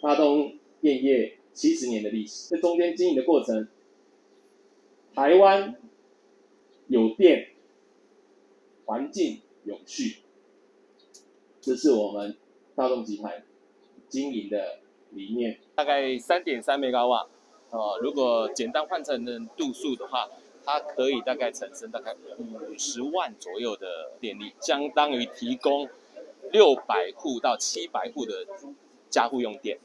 大东电业七十年的历史，这中间经营的过程，台湾有电，环境有序，这是我们大东集团经营的理念。大概三点三兆瓦，哦，如果简单换成度数的话。它可以大概产生大概五十万左右的电力，相当于提供六百户到七百户的家户用电。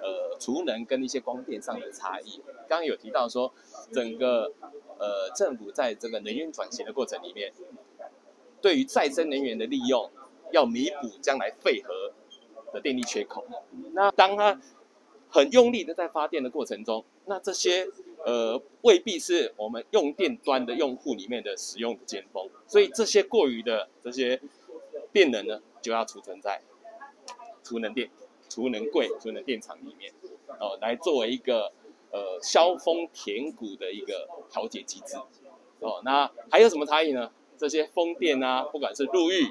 呃，储能跟一些光电上的差异，刚刚有提到说，整个呃政府在这个能源转型的过程里面，对于再生能源的利用，要弥补将来废核的电力缺口。那当它很用力的在发电的过程中，那这些呃未必是我们用电端的用户里面的使用的尖峰，所以这些过于的这些电能呢，就要储存在储能电。储能柜、储能电厂里面，哦，来作为一个呃消峰填谷的一个调节机制，哦，那还有什么差异呢？这些风电啊，不管是陆域、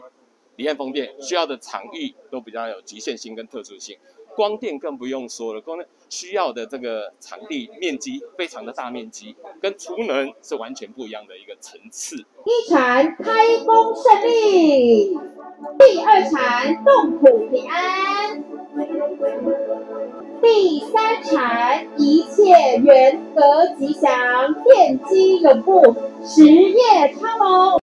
离岸风电，需要的场域都比较有局限性跟特殊性。光电更不用说了，光电需要的这个场地面积非常的大面积，跟储能是完全不一样的一个层次。一禅开工顺利，第二禅动土平安，第三禅一切圆得吉祥，奠基永固，实业昌隆。